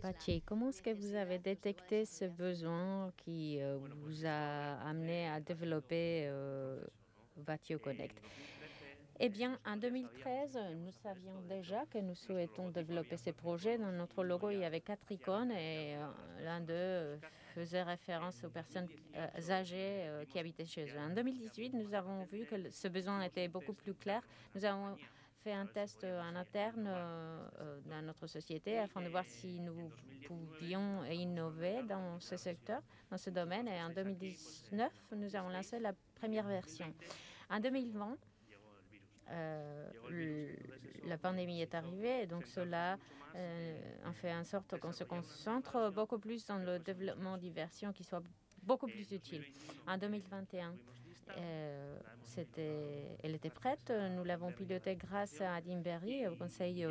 Pachi, comment est-ce que vous avez détecté ce besoin qui euh, vous a amené à développer euh, Vatio Connect? Eh bien, en 2013, nous savions déjà que nous souhaitons développer ces projets. Dans notre logo, il y avait quatre icônes et euh, l'un d'eux faisait référence aux personnes euh, âgées qui habitaient chez eux. En 2018, nous avons vu que ce besoin était beaucoup plus clair. Nous avons fait un test en interne dans notre société afin de voir si nous pouvions innover dans ce secteur, dans ce domaine. Et en 2019, nous avons lancé la première version. En 2020, euh, la pandémie est arrivée et donc cela euh, a fait en sorte qu'on se concentre beaucoup plus dans le développement diversion qui soit beaucoup plus utile. En 2021, euh, elle était prête. Nous l'avons pilotée grâce à Dimberry au conseil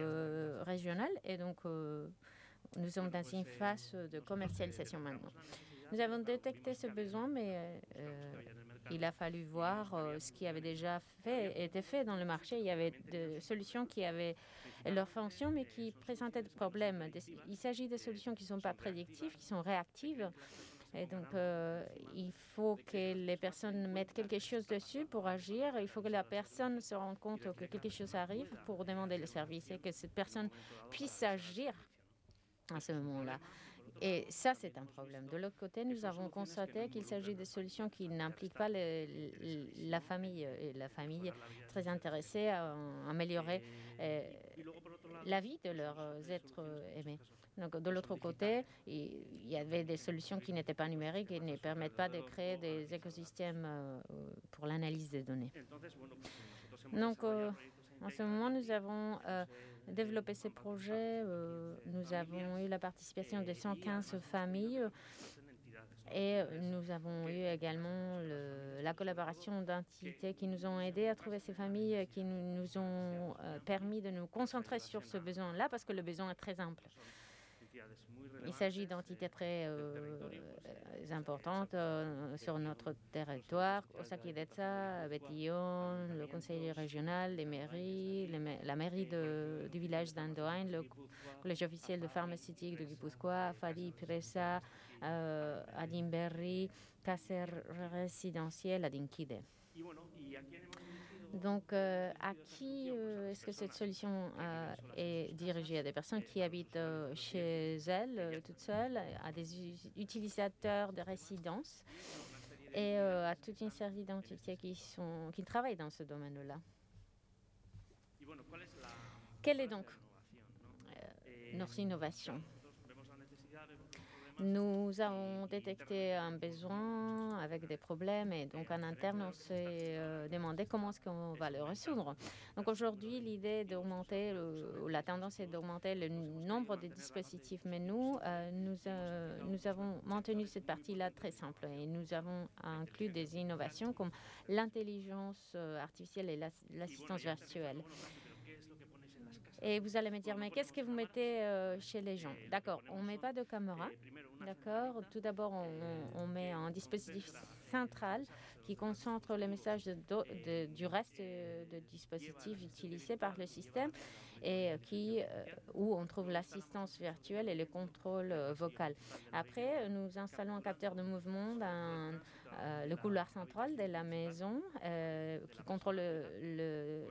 régional et donc nous sommes dans une phase de commercialisation maintenant. Nous avons détecté ce besoin, mais il a fallu voir euh, ce qui avait déjà été fait dans le marché. Il y avait des solutions qui avaient leur fonction, mais qui présentaient des problèmes. Il s'agit de solutions qui ne sont pas prédictives, qui sont réactives. Et donc, euh, il faut que les personnes mettent quelque chose dessus pour agir. Il faut que la personne se rende compte que quelque chose arrive pour demander le service et que cette personne puisse agir à ce moment-là. Et ça, c'est un problème. De l'autre côté, nous avons constaté qu'il s'agit de solutions qui n'impliquent pas la famille. Et la famille est très intéressée à améliorer euh, la vie de leurs êtres aimés. Donc, de l'autre côté, il y avait des solutions qui n'étaient pas numériques et ne permettent pas de créer des écosystèmes euh, pour l'analyse des données. Donc, euh, en ce moment, nous avons développer ces projets. Euh, nous avons eu la participation de 115 familles et nous avons eu également la collaboration d'entités qui nous ont aidés à trouver ces familles, qui nous, ont euh, permis de nous concentrer sur ce besoin-là parce que le besoin est très ample. Il s'agit d'entités très euh, importantes euh, sur notre territoire. Osaki Detsa, Betillon, le conseil régional, les mairies, la mairie du village d'Andoain, le collège officiel de pharmaceutique de Guipuzcoa, Fadi Presa, euh, Adimberri, résidentiel à Dinkide. Donc, euh, à qui euh, est-ce que cette solution euh, est dirigée? À des personnes qui habitent chez elles, toutes seules, à des utilisateurs de résidence et à toute une série d'entités qui travaillent dans ce domaine-là. Quelle est donc notre innovation? Nous avons détecté un besoin avec des problèmes et donc en interne, on s'est euh, demandé comment est-ce qu'on va le résoudre. Donc aujourd'hui, l'idée d'augmenter, ou la tendance est d'augmenter le nombre de dispositifs, mais nous, euh, euh, nous avons maintenu cette partie-là très simple et nous avons inclus des innovations comme l'intelligence artificielle et l'assistance virtuelle. Et vous allez me dire, mais qu'est-ce que vous mettez euh, chez les gens? D'accord, on ne met pas de caméra. D'accord, tout d'abord, on, met un dispositif central qui concentre les messages du reste de dispositifs utilisés par le système et qui, euh, où on trouve l'assistance virtuelle et le contrôle euh, vocal. Après, nous installons un capteur de mouvement dans le couloir central de la maison qui contrôle le, le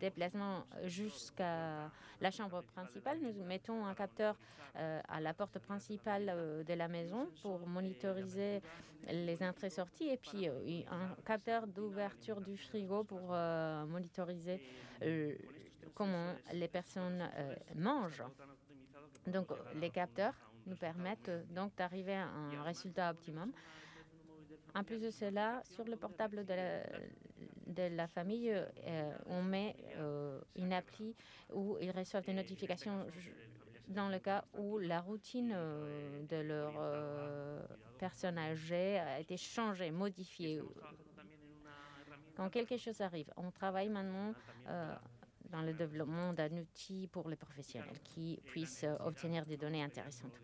déplacement jusqu'à la chambre principale. Nous mettons un capteur euh, à la porte principale euh, de la maison pour monitoriser les entrées-sorties et puis euh, un capteur d'ouverture du frigo pour monitoriser comment les personnes mangent. Donc les capteurs nous permettent donc d'arriver à un résultat optimum. En plus de cela, sur le portable de la, de la famille, euh, on met euh, une appli où ils reçoivent des notifications dans le cas où la routine euh, de leur personne âgée a été changée, modifiée. Quand quelque chose arrive, on travaille maintenant dans le développement d'un outil pour les professionnels qui puissent obtenir des données intéressantes.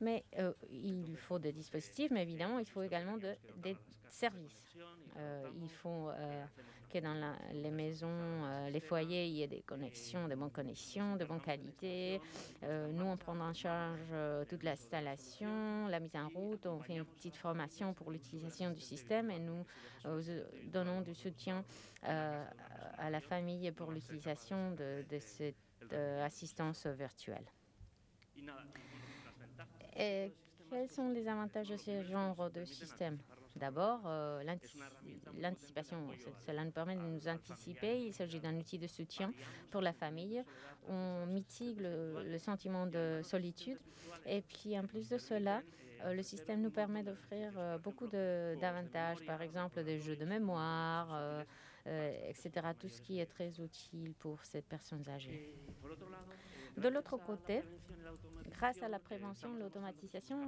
Mais il faut des dispositifs, mais évidemment, il faut également de, des services. Euh, il faut euh, que dans les maisons, les foyers, il y ait des connexions, des bonnes connexions, de bonne qualité. nous, on prend en charge toute l'installation, la mise en route, on fait une petite formation pour l'utilisation du système et nous donnons du soutien à la famille pour l'utilisation de, de cette assistance virtuelle. Et quels sont les avantages de ce genre de système? D'abord, euh, l'anticipation. Cela nous permet de nous anticiper. Il s'agit d'un outil de soutien pour la famille. On mitigue le, sentiment de solitude. Et puis, en plus de cela, euh, le système nous permet d'offrir euh, beaucoup d'avantages, par exemple des jeux de mémoire, etc. Tout ce qui est très utile pour ces personnes âgées. De l'autre côté, grâce à la prévention, l'automatisation,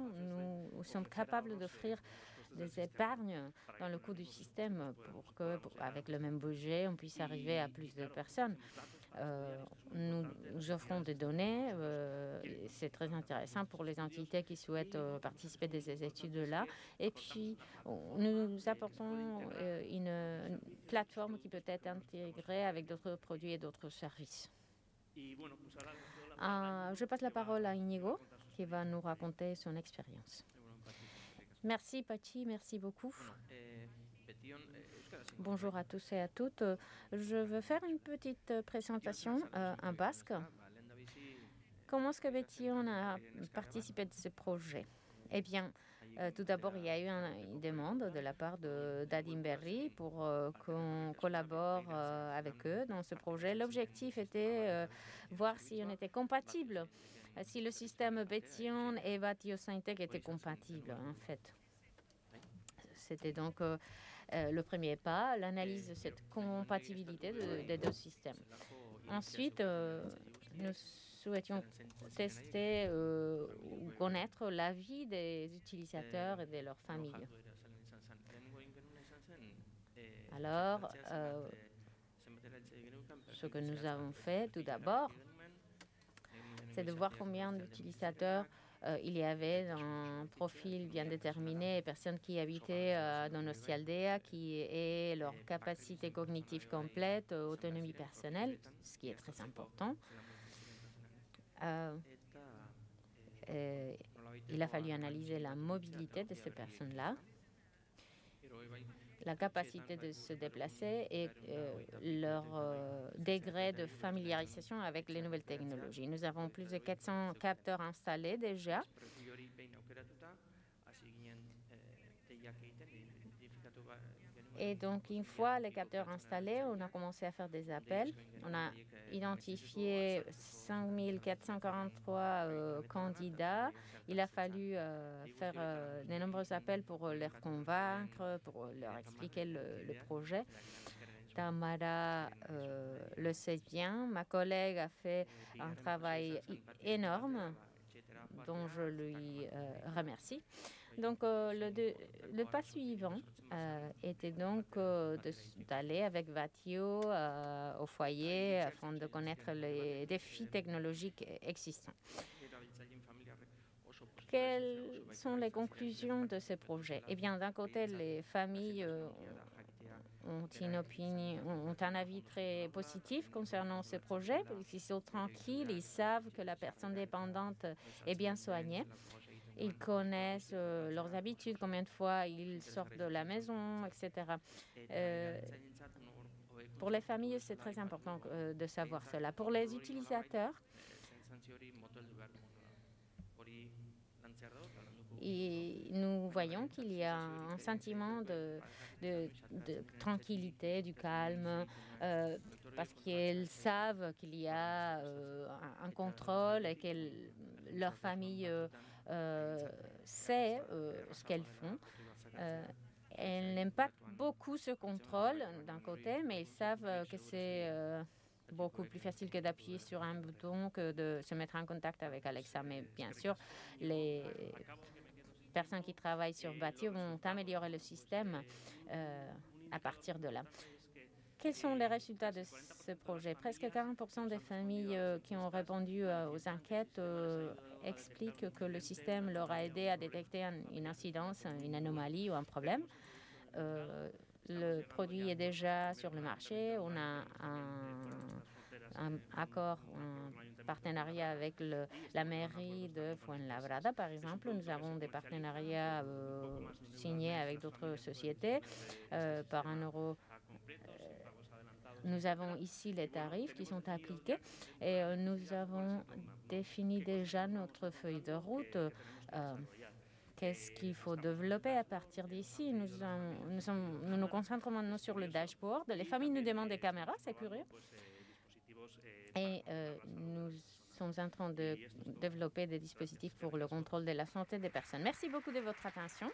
nous, sommes capables d'offrir des épargnes dans le coût du système pour que, avec le même budget, on puisse arriver à plus de personnes. Euh, nous, offrons des données. Euh, c'est très intéressant pour les entités qui souhaitent euh, participer à ces études-là. Et puis, nous apportons une, une plateforme qui peut être intégrée avec d'autres produits et d'autres services. Ah, je passe la parole à Inigo qui va nous raconter son expérience. Merci Pachi, merci beaucoup. Bonjour à tous et à toutes. Je veux faire une petite présentation euh, en basque. Comment est-ce que Bettion a participé à ce projet? Eh bien, euh, tout d'abord, il y a eu une demande de la part de d'Adimberry pour euh, qu'on collabore euh, avec eux dans ce projet. L'objectif était voir si on était compatible, si le système Bettion et Vatio Syntec étaient compatibles, en fait. C'était donc le premier pas, l'analyse de cette compatibilité des deux systèmes. Ensuite, nous souhaitions tester euh, ou connaître l'avis des utilisateurs et de leurs familles. Alors, euh, ce que nous avons fait tout d'abord, c'est de voir combien d'utilisateurs euh, il y avait un profil bien déterminé, personnes qui habitaient dans nos Aldea, qui aient leur capacité cognitive complète, autonomie personnelle, ce qui est très important. Euh, euh, il a fallu analyser la mobilité de ces personnes-là, la capacité de se déplacer et euh, leur degré de familiarisation avec les nouvelles technologies. Nous avons plus de 400 capteurs installés déjà. Et donc, une fois les capteurs installés, on a commencé à faire des appels. On a identifié 5443 euh, candidats. Il a fallu euh, faire euh, de nombreux appels pour les convaincre, pour leur expliquer le, projet. Tamara le sait bien. Ma collègue a fait un travail énorme dont je lui remercie. Donc, le, le, pas suivant euh, était donc euh, d'aller avec Vatio euh, au foyer afin de connaître les défis technologiques existants. Quelles sont les conclusions de ce projet? Eh bien, d'un côté, les familles ont, une opinion, ont un avis très positif concernant ce projet, ils sont tranquilles, ils savent que la personne dépendante est bien soignée. Ils connaissent euh, leurs habitudes, combien de fois ils sortent de la maison, etc. Euh, pour les familles, c'est très important euh, de savoir cela. Pour les utilisateurs, et nous voyons qu'il y a un sentiment de, tranquillité, du calme, parce qu'ils savent qu'il y a un, contrôle et que leur famille sait euh, ce qu'elles font. Euh, elles n'aiment pas beaucoup ce contrôle d'un côté, mais ils savent que c'est beaucoup plus facile que d'appuyer sur un bouton que de se mettre en contact avec Alexa. Mais bien sûr, les personnes qui travaillent sur Bâti vont améliorer le système à partir de là. Quels sont les résultats de ce projet? Presque 40% des familles qui ont répondu aux enquêtes explique que le système leur a aidé à détecter une incidence, une anomalie ou un problème. Euh, le produit est déjà sur le marché. On a un, accord, un partenariat avec la mairie de Fuenlabrada, par exemple. Nous avons des partenariats euh, signés avec d'autres sociétés euh, par un euro. Nous avons ici les tarifs qui sont appliqués et euh, nous avons défini déjà notre feuille de route. Euh, Qu'est-ce qu'il faut développer à partir d'ici nous, nous, nous, concentrons maintenant sur le dashboard. Les familles nous demandent des caméras, c'est curieux. Et euh, nous sommes en train de développer des dispositifs pour le contrôle de la santé des personnes. Merci beaucoup de votre attention.